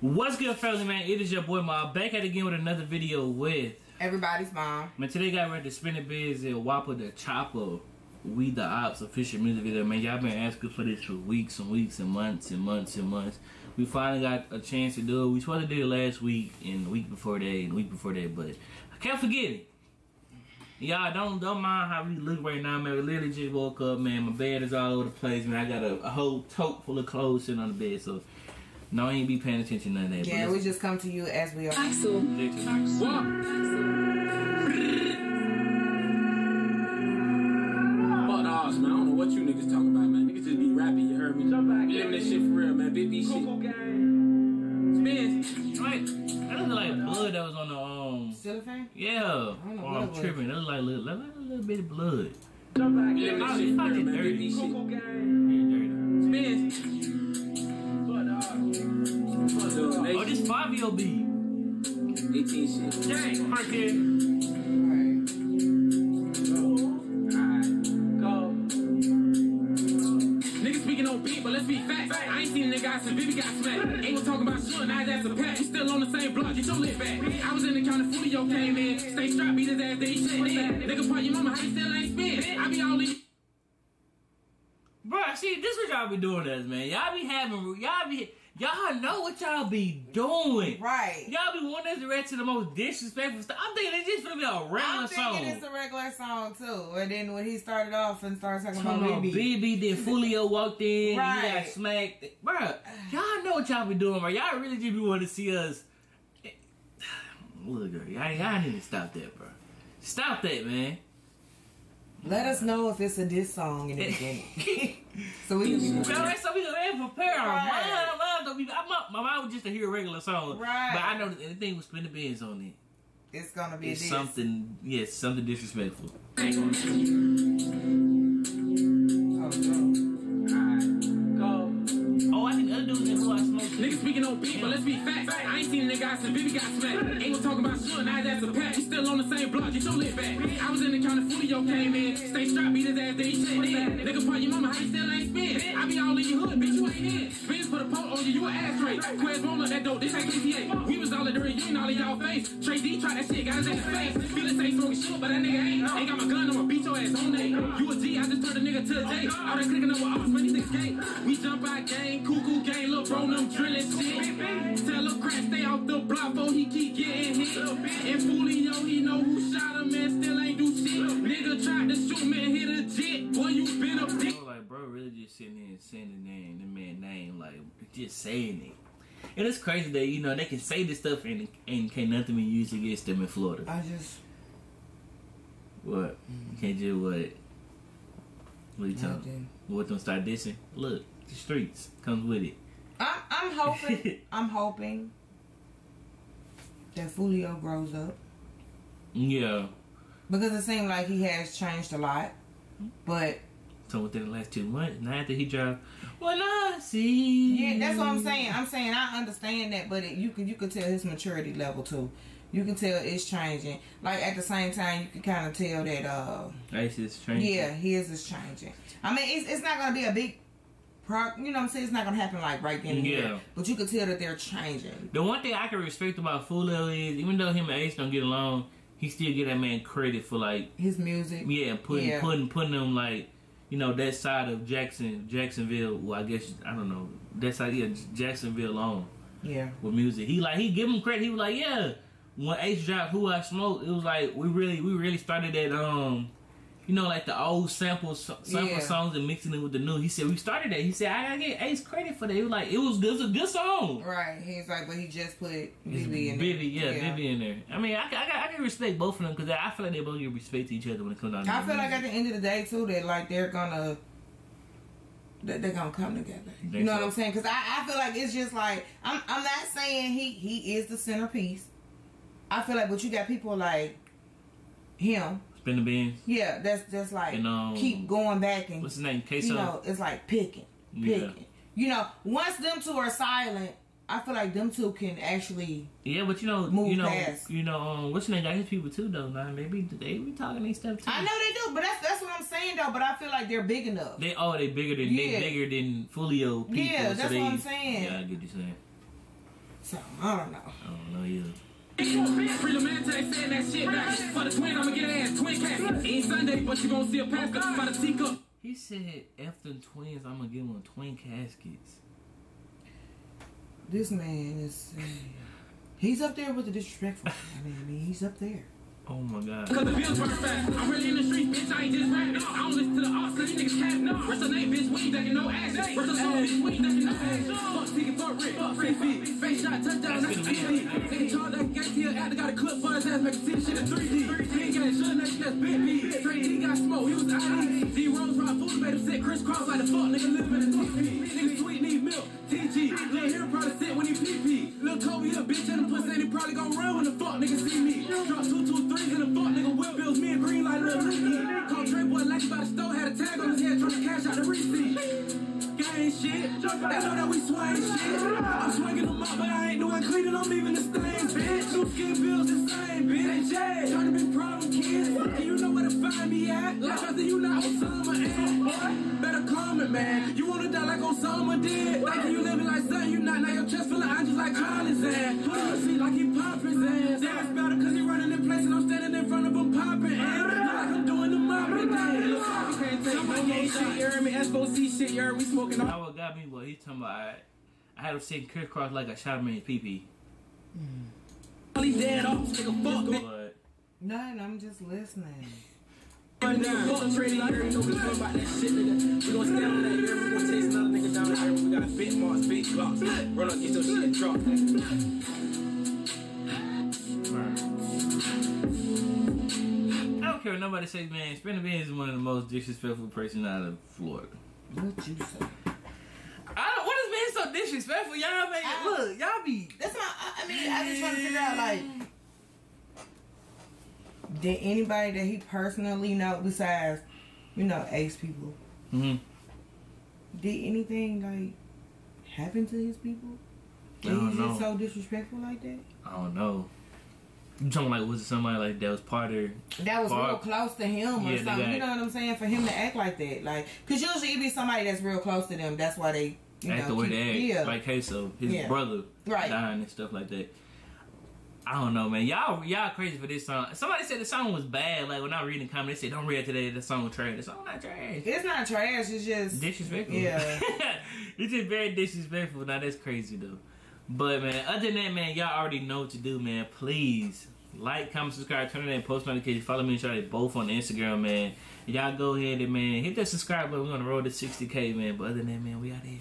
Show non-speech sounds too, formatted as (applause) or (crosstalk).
What's good, family man? It is your boy Ma back at it again with another video with Everybody's mom. man. Today, got ready to Spinabenz and Whopper the Chopper. We the Opps official music video, man. Y'all been asking for this for weeks and weeks and months and months and months. We finally got a chance to do it. We supposed to do it last week and the week before that and the week before that, but I can't forget it. Y'all don't don't mind how we look right now, man. We literally just woke up, man. My bed is all over the place, man. I got a, a whole tote full of clothes sitting on the bed, so no, I ain't be paying attention to none of that. Yeah, we just come to you as we are. Axel. Fuck the man. I don't know what you niggas talking about, man. Niggas just be rapping, you heard me? We living this shit for real, man. Big B shit. Spins. Right. That looked like blood that was on the um. Cellophane? Yeah. don't know Oh, I'm tripping. That look like a little, like a little bit of blood. We living this shit for real, man. dirty. Big B shit. Yeah, dirty. Spins. Nation. this five year old beat. 18 shit. Dang, crackhead. Right. Alright, go. Niggas speaking on beat, but let's be facts. I ain't seen a nigga out since Vivi got smacked. Ain't gonna talk about shit, now that's a pack. You still on the same block, get your lip back. I was in the counter, Foolio came in. Stay strapped, beat his ass, then he shit in. Nigga, part your mama, how you still ain't spin? I be all in. Bruh, see, this what y'all be doing to us, man. Y'all be having, y'all be, y'all know what y'all be doing. Right. Y'all be wanting us to react to the most disrespectful stuff. I'm thinking it's just gonna be a regular song. I'm thinking it's a regular song too. And then when he started off and started talking Come about baby. BB then Foolio walked in, he got smacked. Bruh, y'all know what y'all be doing, bro. Y'all really just be wanting to see us. (sighs) Look, girl, y'all, y'all need to stop that, bro. Stop that, man. Let us know if it's a diss song in the beginning. (laughs) so we can be prepared. so we gonna prepare our Right. mind. Mine don't I'm not, my mind was just to hear a regular song. Right. But I know that anything with Spinabenz on it. It's gonna be It's diss. something, yes, something disrespectful. Niggas speaking on beat, but let's be facts. I ain't seen a nigga since Vivi got smacked. Ain't gonna talk about shit, now that's a pack. You still on the same block, your lip back. I was in the counter, Foolio came in. Stay strapped, beat his ass, then he shit in. Nigga, part your mama, how you still ain't spin? I be all in your hood, bitch, you ain't in. Spins put a pole on you, you a ass straight. Quez up that dope, this ain't KTA. We was all in the ring, you ain't all in y'all face. Trey D tried that shit, got his ass face. Feelin' say smoking shit, but that nigga ain't. Ain't got my gun, I'ma beat your ass on day. You a G, I just turned a nigga to a J. All that clicking up with ops, 26 gate. We jump out gang, cuckoo gang, little bro, them drilling shit. Tell him crack, stay off the block, before he keep getting hit. And Foolio, he know who shot him and still ain't do shit. Nigga tried to shoot me and hit a jet. Boy, you been a dick. I like, bro, really just sitting there and saying the name, the man's name, like just saying it. And it's crazy that you know they can say this stuff and and can't nothing be used against them in Florida. I just What? You can't do what? What you talking? Nothing. What them start dissing? Look, the streets comes with it. I'm hoping (laughs) I'm hoping that Foolio grows up. Yeah. Because it seemed like he has changed a lot. But So within the last two months, now after he dropped, well, I see. yeah, that's what I'm saying. I'm saying I understand that, but it, you can you can tell his maturity level too. You can tell it's changing. Like at the same time, you can kind of tell that uh Ice is changing. yeah, his is changing. I mean, it's it's not gonna be a big. Pro, you know what I'm saying? It's not gonna happen like right then and Yeah. there. But you could tell that they're changing. The one thing I can respect about Foolio is, even though him and Ace don't get along, he still get that man credit for like, His music. yeah, putting Yeah. putting putting them like, you know, that side of Jackson, Jacksonville. Well, I guess I don't know that side, yeah, Jacksonville on Yeah. with music. He like he give him credit. He was like, yeah, when Ace dropped "Who I Smoke," it was like we really we really started that um. You know, like the old samples, sample Yeah. songs and mixing it with the new. He said we started that. He said I gotta get Ace credit for that. He was like, it was, it was a good song. Right. He's like, but he just put Bibi in Bibi, there. yeah, Bibi in there. I mean, I, can- I, I can respect both of them because I feel like they both give respect to each other when it comes down. to I feel like at the end of the day too that like they're gonna that they're gonna come together. You know so? what I'm saying? Because I, I feel like it's just like I'm I'm not saying he he is the centerpiece. I feel like, but you got people like him. Spin the beans. Yeah, that's just like And, um, keep going back and What's his name? you Queso. know it's like picking, Yeah. picking. You know, once them two are silent, I feel like them two can actually yeah, but you know, Move you know, past. you know, um, what's name? Got his people too, though. Now maybe they be talking their stuff too. I know they do, but that's that's what I'm saying though. But I feel like they're big enough. They oh they bigger than Yeah. they bigger than Foolio people. Yeah, so that's they, what I'm saying. Yeah, I get you saying. So I don't know. I don't know either. Free Lamonte saying that shit back. For the twins, I'ma get an ass twin cat. Ain't Sunday, but you gon' see a pass by the teacup. He said after the twins, I'm gonna give him twin caskets. This man is. Uh, he's up there with the disrespectful. I mean, he's up there. Oh my god. Cause the bills burn fast. I'm really in the streets, bitch. I ain't just rapping. I don't listen to the odds, cause these niggas cat. No. Rest of name, bitch. We ain't ducking no ass. Rest of song, bitch. We ain't ducking no ass. Fuck ticket, fuck Rick, fuck free feet. Face shot, touchdown, that's That's the gonna be PD. Nigga charge that gas here after got a clip for his ass, make him see shit in 3D. King got shut nation, that's big B. Straight T got smoke, he was ID. D Rose rock food, made him sit crisscross like the fuck nigga living in a TP. Nigga sweet, need milk. Lil' Hero probably sit when he PP. Lil' Kobe a bitch and a pussy, and he probably gon' run when the fuck nigga see me. Drop two, two, threes in the fuck nigga whip bills, me and green like Lil' Nicky. Call Trey boy like by the store, had a tag on his head, trying to cash out the receipt. Gang shit, they know that we swing shit. I'm swinging them up, but I ain't doing cleaning, I'm leaving the stains, bitch. Two skin bills the same, bitch. Trying to be problem kids, and you know where to find me at. Like nothing you not Osama and boy, better comment, man. You wanna die like Osama did? Thinking you living like chest full of angels like him to sleep like he pop his ass. It's better cause he running in place and I'm standing in front of him popping. Look like I'm doing the dance. Somebody ain't shit, shit. Now what got me was he talking about I, had him sitting crisscross like I shot his pee pee. But None, I'm just listening. Right now, fuck trading, you already know we talking about that shit, nigga. We gon' stand on that, you? We gon' chase another nigga down the air. We got big marks, big blocks. Run up, get your shit dropped. I don't care what nobody says, man. Spinabenz is one of the most disrespectful person out of Florida. What you say? I don't, what is being so disrespectful? Y'all make I- look, y'all be That's my. I I mean, I just trying to figure out like, did anybody that he personally know besides, you know, ace people, hmm did anything like happen to his people? Don't he's just so disrespectful like that? I don't know. You talking like was it somebody like that was part of That was real close to him or Yeah, something. You know what I'm saying? For him to act like that, like, cause usually it be somebody that's real close to them. That's why they, you act know, the way keep- they act. yeah. Like Queso, his Yeah. brother Right. dying and stuff like that. I don't know, man. Y'all y'all crazy for this song. Somebody said the song was bad. Like when I read the comments, they said don't read today. The song was trash. The song not trash. it's not trash. It's just Disrespectful. Yeah. (laughs) it's just very disrespectful. Now that's crazy though. But man, other than that, man, y'all already know what to do, man. Please like, comment, subscribe, turn on that post notifications. Follow me and Charlie both on Instagram, man. Y'all go ahead and man hit that subscribe button. We're on the road to 60k, man. But other than that, man, we out here.